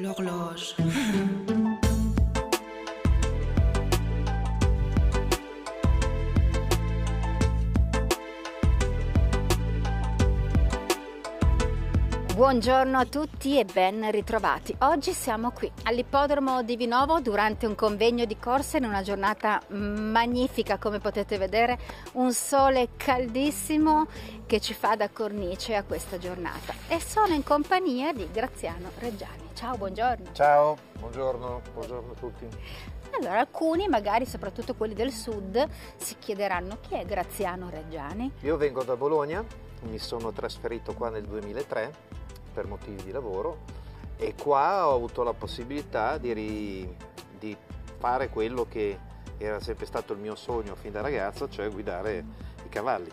l'horloge. Buongiorno a tutti e ben ritrovati. Oggi siamo qui all'ippodromo di Vinovo durante un convegno di corse in una giornata magnifica come potete vedere, un sole caldissimo che ci fa da cornice a questa giornata e sono in compagnia di Graziano Reggiani. Ciao, buongiorno. Ciao, buongiorno, buongiorno a tutti. Allora, alcuni, magari soprattutto quelli del sud, si chiederanno chi è Graziano Reggiani. Io vengo da Bologna, mi sono trasferito qua nel 2003 per motivi di lavoro e qua ho avuto la possibilità di, ri, di fare quello che era sempre stato il mio sogno fin da ragazzo, cioè guidare i cavalli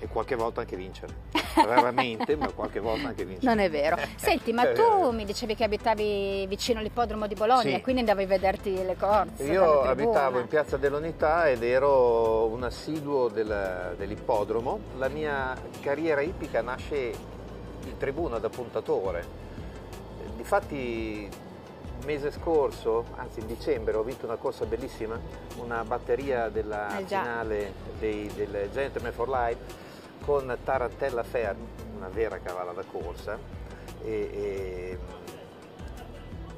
e qualche volta anche vincere. Raramente, ma qualche volta anche vincere. Non è vero. Senti, ma tu mi dicevi che abitavi vicino all'ippodromo di Bologna, Sì. quindi andavi a vederti le corse. Io abitavo in Piazza dell'Unità ed ero un assiduo del- dell'ippodromo. La mia carriera ippica nasce in tribuna da puntatore. Difatti il mese scorso, anzi in dicembre, ho vinto una corsa bellissima, una batteria della Eh finale dei- del Gentleman for Life con Tarantella Fair, una vera cavala da corsa. E, e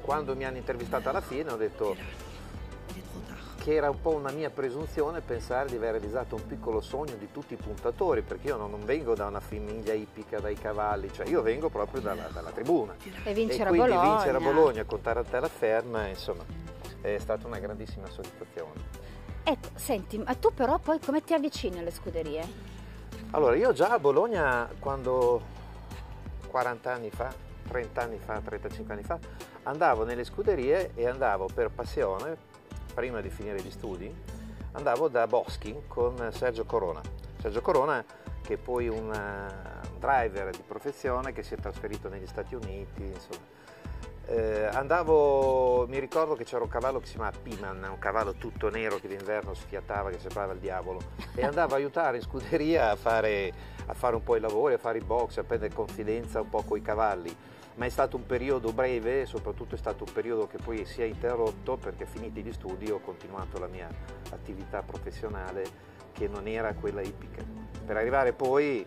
quando mi hanno intervistato alla fine ho detto che era un po' una mia presunzione pensare di aver realizzato un piccolo sogno di tutti i puntatori, perché io non non vengo da una famiglia ippica, dai cavalli, cioè io vengo proprio dalla, dalla tribuna. E vincere e a quindi Bologna. vincere a Bologna con Tarantella Ferma, insomma, è stata una grandissima soddisfazione. Ecco, senti, ma tu però poi come ti avvicini alle scuderie? Allora, io già a Bologna, quando 40 anni fa, 30 anni fa, 35 anni fa, andavo nelle scuderie e andavo per passione, prima di finire gli studi, andavo da Boschi con Sergio Corona. Sergio Corona che è poi un eh, driver di professione che si è trasferito negli Stati Uniti, insomma. Eh, andavo, mi ricordo che c'era un cavallo che si chiamava Piman, un cavallo tutto nero che d'inverno sfiatava, che sembrava il diavolo, e andavo a aiutare in scuderia a fare, a fare un po' i lavori, a fare i box, a prendere confidenza un po' con i cavalli. Ma è stato un periodo breve, e soprattutto è stato un periodo che poi si è interrotto perché finiti gli studi ho continuato la mia attività professionale che non era quella ippica. Per arrivare poi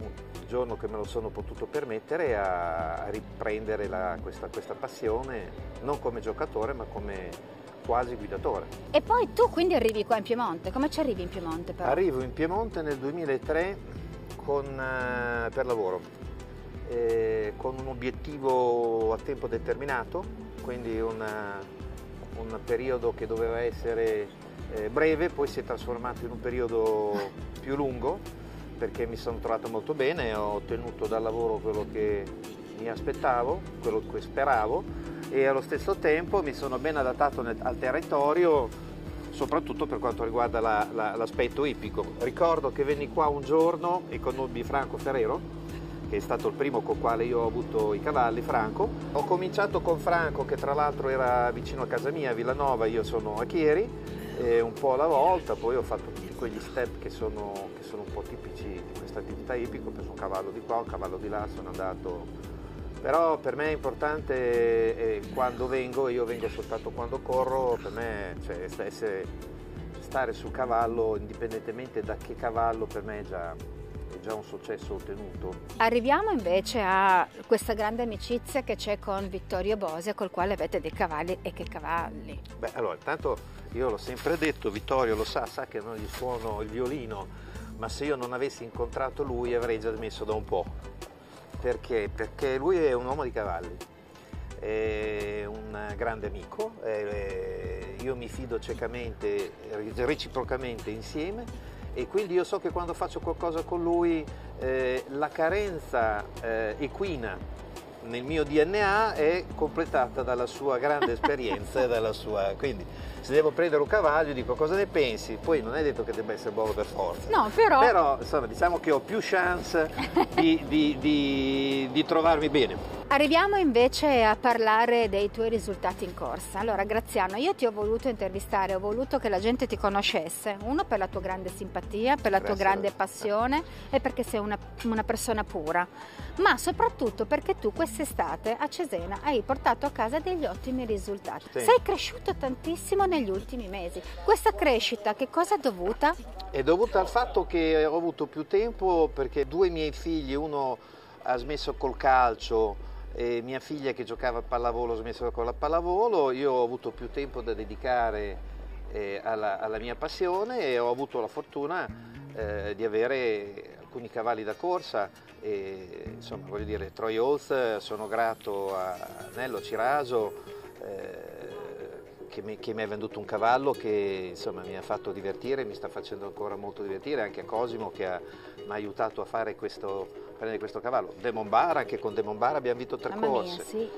il giorno che me lo sono potuto permettere a, a riprendere la- questa, questa passione non come giocatore ma come quasi guidatore. E poi tu quindi arrivi qua in Piemonte, come ci arrivi in Piemonte però? Arrivo in Piemonte nel 2003 con, eh, per lavoro, eh, con un obiettivo a tempo determinato, quindi una- un periodo che doveva essere eh, breve, poi si è trasformato in un periodo più lungo perché mi sono trovato molto bene, ho ottenuto dal lavoro quello che mi aspettavo, quello che speravo e allo stesso tempo mi sono ben adattato nel- al territorio soprattutto per quanto riguarda la- la- l'aspetto ippico. Ricordo che venni qua un giorno e conobbi Franco Ferrero, che è stato il primo con il quale io ho avuto i cavalli, Franco. Ho cominciato con Franco, che tra l'altro era vicino a casa mia, a Villanova, io sono a Chieri, un po' alla volta, poi ho fatto tutti quegli step che sono, che sono un po' tipici di questa attività ippica, ho preso un cavallo di qua, un cavallo di là, sono andato però per me è importante quando vengo, io vengo soltanto quando corro, per me cioè, essere- stare sul cavallo, indipendentemente da che cavallo, per me è già, è già un successo ottenuto. Arriviamo invece a questa grande amicizia che c'è con Vittorio Bosia, col quale avete dei cavalli e che cavalli. Beh, allora, intanto io l'ho sempre detto, Vittorio lo sa, sa che non gli suono il violino, ma se io non avessi incontrato lui avrei già smesso da un po'. Perché? Perché lui è un uomo di cavalli, è un grande amico, eh, io mi fido ciecamente, reciprocamente insieme e quindi io so che quando faccio qualcosa con lui eh, la carenza eh, equina nel mio DNA è completata dalla sua grande esperienza e dalla sua... Quindi se devo prendere un cavallo dico cosa ne pensi? Poi non è detto che debba essere buono per forza. No, però, Però insomma diciamo che ho più chance di, di- di- di trovarmi bene. Arriviamo invece a parlare dei tuoi risultati in corsa. Allora, Graziano, io ti ho voluto intervistare, ho voluto che la gente ti conoscesse, uno per la tua grande simpatia, per la Grazie. tua grande passione e perché sei una, una persona pura, ma soprattutto perché tu quest'estate a Cesena hai portato a casa degli ottimi risultati. Sì. Sei cresciuto tantissimo negli ultimi mesi. Questa crescita che cosa è dovuta? È dovuta al fatto che ho avuto più tempo perché due miei figli, uno ha smesso col calcio e mia figlia che giocava a pallavolo ha smesso con la pallavolo, io ho avuto più tempo da dedicare eh, alla, alla mia passione e ho avuto la fortuna eh, di avere alcuni cavalli da corsa e insomma voglio dire Troy Oath sono grato a Nello Ciraso eh, che mi, che mi ha venduto un cavallo che insomma, mi ha fatto divertire, mi sta facendo ancora molto divertire, anche a Cosimo che ha- mi ha aiutato a fare questo, a prendere questo cavallo. Demon Bar, anche con Demon Bar abbiamo vinto tre Mamma corse. mia, sì.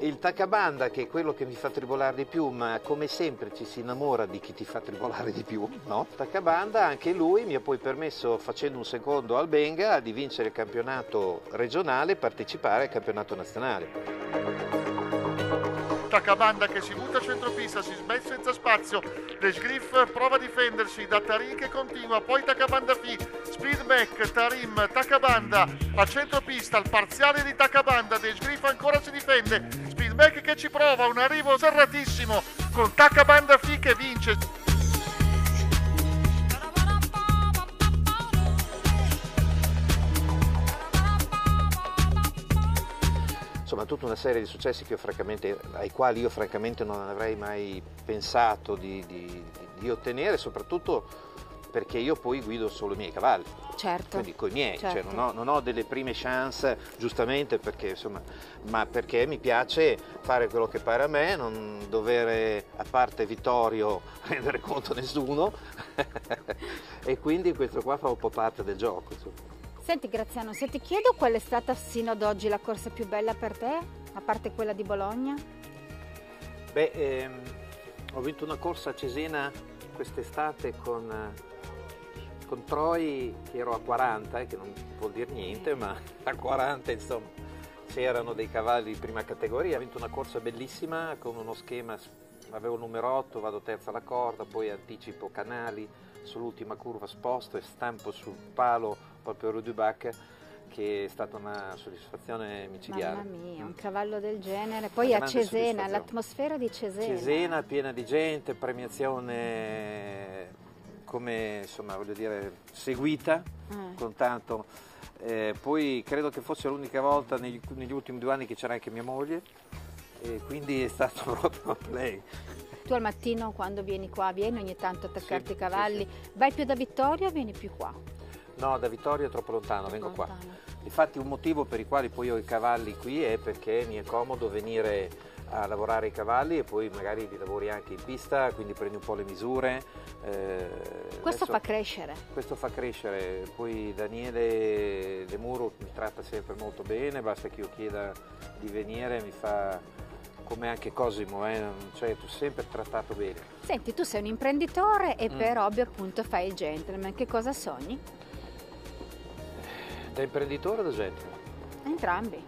Il Tacabanda, che è quello che mi fa tribolare di più, ma come sempre ci si innamora di chi ti fa tribolare di più, no? Tacabanda, anche lui mi ha poi permesso, facendo un secondo al Benga, di vincere il campionato regionale e partecipare al campionato nazionale. Tacabanda che si butta a centropista, si smette senza spazio. Le Sgriff prova a difendersi da Tarin che continua, poi Tacabanda Fi, Speedback, Tarim, Tacabanda a centropista, il parziale di Tacabanda, De Sgriff ancora si difende. Speedback che ci prova, un arrivo serratissimo con Tacabanda Fi che vince. insomma tutta una serie di successi ai quali io francamente non avrei mai pensato di, di- di ottenere, soprattutto perché io poi guido solo i miei cavalli, Certo. quindi coi miei, cioè Certo. non, ho, non ho delle prime chance giustamente perché, insomma, ma perché mi piace fare quello che pare a me, non dover, a parte Vittorio, rendere conto a nessuno e quindi questo qua fa un po' parte del gioco. insomma. Senti Graziano, se ti chiedo qual è stata sino ad oggi la corsa più bella per te, a parte quella di Bologna? Beh, ehm, ho vinto una corsa a Cesena quest'estate con, eh, con che ero a 40, eh, che non vuol dire niente, ma a 40 insomma c'erano dei cavalli di prima categoria. Ho vinto una corsa bellissima con uno schema, avevo il numero 8, vado terza alla corda, poi anticipo canali, sull'ultima curva sposto e stampo sul palo proprio Rudubac che è stata una soddisfazione micidiale. Mamma mia, Mm. un cavallo del genere. Poi Una a Cesena, l'atmosfera di Cesena. Cesena piena di gente, premiazione come insomma voglio dire seguita Eh. con tanto. Eh, poi credo che fosse l'unica volta negli, negli ultimi due anni che c'era anche mia moglie e quindi è stato proprio lei. Tu al mattino quando vieni qua, vieni ogni tanto a attaccarti Sì, i cavalli, vai più da Vittorio o vieni più qua? No, da Vittorio è troppo lontano, vengo qua. Lontano. Infatti un motivo per il quale poi ho i cavalli qui è perché mi è comodo venire a lavorare i cavalli e poi magari li lavori anche in pista, quindi prendi un po' le misure. eh, Questo adesso- fa crescere. Questo fa crescere, poi Daniele De Muro mi tratta sempre molto bene, basta che io chieda di venire, mi fa come anche Cosimo, eh, cioè tu sempre trattato bene. Senti, tu sei un imprenditore e Mm. per hobby appunto fai il gentleman. Che cosa sogni? Da imprenditore o da gente? Entrambi.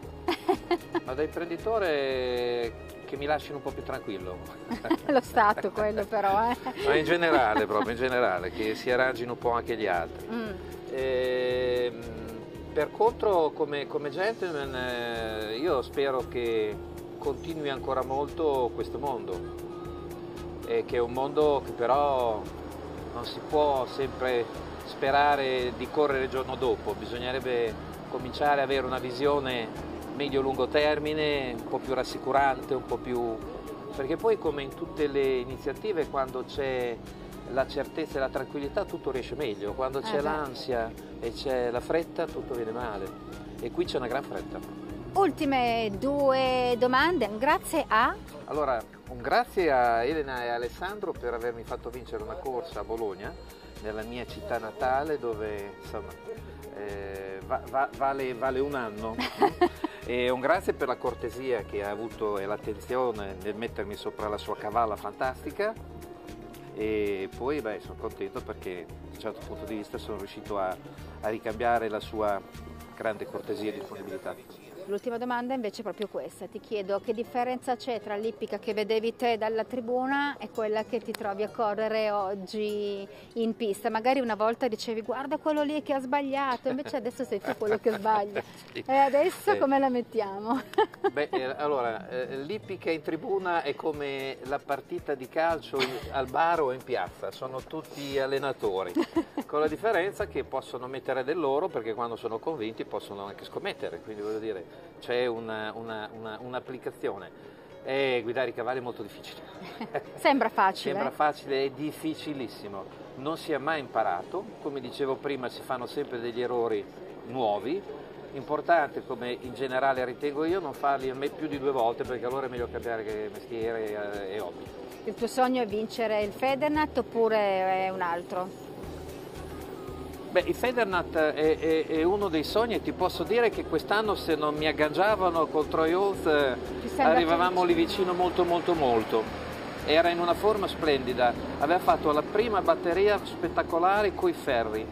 Ma da imprenditore che mi lasciano un po' più tranquillo. Lo Stato quello però, eh. Ma in generale proprio, in generale, che si arrangino un po' anche gli altri. Mm. Ehm, per contro, come, come gentleman, eh, io spero che continui ancora molto questo mondo, e che è un mondo che però non si può sempre sperare di correre il giorno dopo, bisognerebbe cominciare ad avere una visione medio-lungo termine, un po' più rassicurante, un po' più... perché poi come in tutte le iniziative quando c'è la certezza e la tranquillità tutto riesce meglio, quando c'è beh. l'ansia e c'è la fretta tutto viene male e qui c'è una gran fretta. Ultime due domande. Grazie a... Allora, un grazie a Elena e a Alessandro per avermi fatto vincere una corsa a Bologna, nella mia città natale, dove insomma eh, va- va- vale, vale un anno. e un grazie per la cortesia che ha avuto e l'attenzione nel mettermi sopra la sua cavalla fantastica. E poi beh, sono contento perché da un certo punto di vista sono riuscito a, a ricambiare la sua grande cortesia e disponibilità. L'ultima domanda invece è proprio questa, ti chiedo che differenza c'è tra l'ippica che vedevi te dalla tribuna e quella che ti trovi a correre oggi in pista? Magari una volta dicevi guarda quello lì che ha sbagliato, invece adesso sei tu quello che sbaglia. Sì. E adesso Sì. come la mettiamo? Beh, eh, allora, eh, l'ippica in tribuna è come la partita di calcio al bar o in piazza, sono tutti allenatori, con la differenza che possono mettere del loro perché quando sono convinti possono anche scommettere, quindi voglio dire, c'è una- una- una- un'applicazione. E guidare i cavalli è molto difficile. Sembra facile. Sembra facile, è difficilissimo. Non si è mai imparato, come dicevo prima si fanno sempre degli errori nuovi. Importante, come in generale ritengo io, non farli più di due volte perché allora è meglio cambiare mestiere eh, e hobby. Il tuo sogno è vincere il Federnat oppure è un altro? Beh, il Federnat è, è- è uno dei sogni e ti posso dire che quest'anno se non mi agganciavano col Troy Oath eh, arrivavamo lì vicino molto molto molto. Era in una forma splendida, aveva fatto la prima batteria spettacolare coi ferri,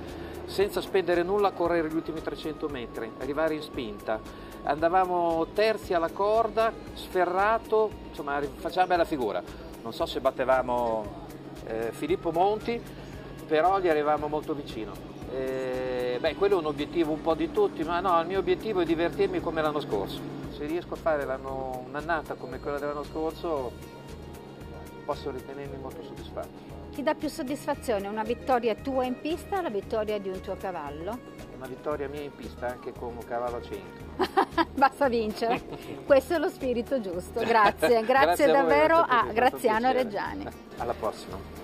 senza spendere nulla a correre gli ultimi 300 metri, arrivare in spinta. Andavamo terzi alla corda, sferrato, insomma faceva bella figura. Non so se battevamo eh, Filippo Monti, però gli arrivavamo molto vicino. Eh, beh, quello è un obiettivo un po' di tutti, ma no, il mio obiettivo è divertirmi come l'anno scorso. Se riesco a fare un'annata come quella dell'anno scorso, posso ritenermi molto soddisfatto. Ti dà più soddisfazione una vittoria tua in pista o la vittoria di un tuo cavallo? È una vittoria mia in pista anche con un cavallo a 100. Basta vincere. Questo è lo spirito giusto. Grazie, grazie, a voi, davvero a stato un Graziano. Reggiani. Alla prossima.